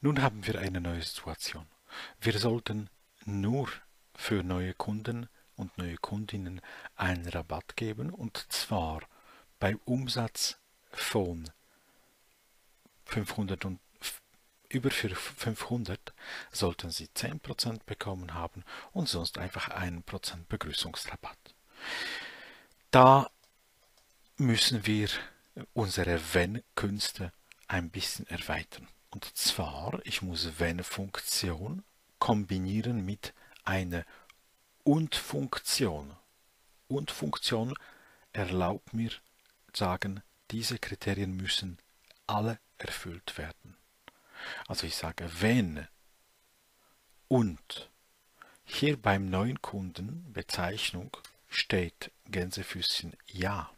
Nun haben wir eine neue Situation. Wir sollten nur für neue Kunden und neue Kundinnen einen Rabatt geben und zwar beim Umsatz von 500 und über für 500 sollten Sie 10% bekommen haben und sonst einfach 1% Begrüßungsrabatt. Da müssen wir unsere Wenn-Künste ein bisschen erweitern. Und zwar, ich muss Wenn-Funktion kombinieren mit einer Und-Funktion. Und-Funktion erlaubt mir sagen, diese Kriterien müssen alle erfüllt werden. Also ich sage, wenn und hier beim neuen Kunden Bezeichnung steht Gänsefüßchen ja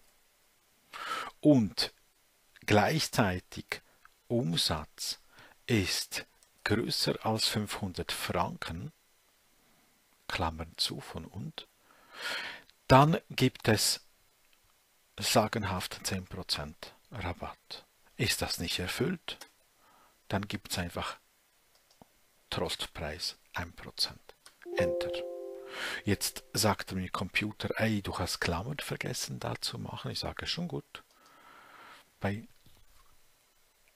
und gleichzeitig Umsatz ist größer als 500 Franken, Klammern zu von und, dann gibt es sagenhaft 10% Rabatt. Ist das nicht erfüllt, dann gibt es einfach Trostpreis 1%. Enter. Jetzt sagt mir Computer, ey, du hast Klammern vergessen da zu machen. Ich sage, schon gut. Bei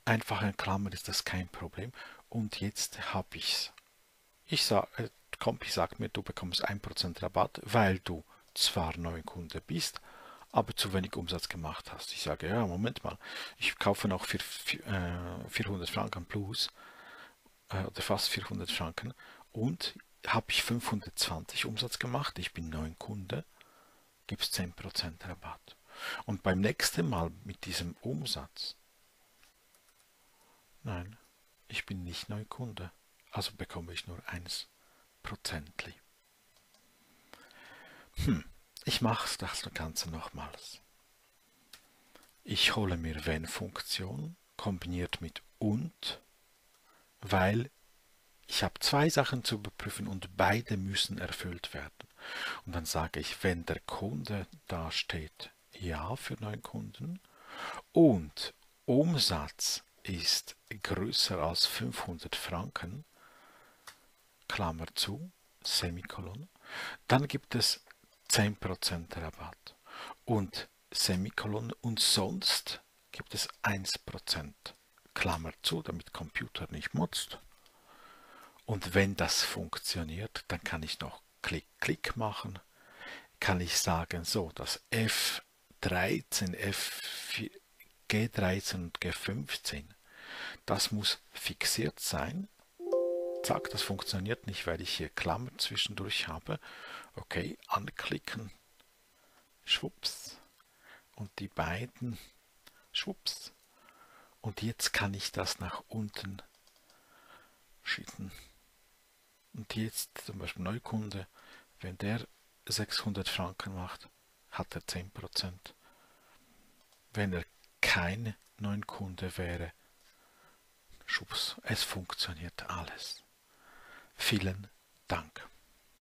einfachen Klammern ist das kein Problem. Und jetzt habe. Ich sage, äh, Compi sagt mir, du bekommst 1% Rabatt, weil du zwar Neukunde bist, aber zu wenig Umsatz gemacht hast. Ich sage, ja, Moment mal, ich kaufe noch für, für äh, 400 Franken plus äh, oder fast 400 Franken und habe ich 520 Umsatz gemacht, ich bin neuen Kunde, gibt es 10% Rabatt. Und beim nächsten Mal mit diesem Umsatz, nein, ich bin nicht Neukunde, also bekomme ich nur 1%. Hm. Ich mache das Ganze nochmals. Ich hole mir wenn-Funktion kombiniert mit und, weil ich habe zwei Sachen zu überprüfen und beide müssen erfüllt werden. Und dann sage ich, wenn der Kunde da steht, ja für neuen Kunden und Umsatz ist größer als 500 Franken, Klammer zu, Semikolon, dann gibt es 10% Rabatt. Und Semikolon und sonst gibt es 1%. Klammer zu, damit Computer nicht mutzt. Und wenn das funktioniert, dann kann ich noch Klick, Klick machen. Kann ich sagen, so, das F13, F4, G13 und G15, das muss fixiert sein. Zack, das funktioniert nicht, weil ich hier Klammern zwischendurch habe. Okay, anklicken. Schwupps. Und die beiden. Schwupps. Und jetzt kann ich das nach unten schicken. Und jetzt zum Beispiel Neukunde, wenn der 600 Franken macht, hat er 10%. Wenn er kein Neukunde wäre, schwupps, es funktioniert alles. Vielen Dank.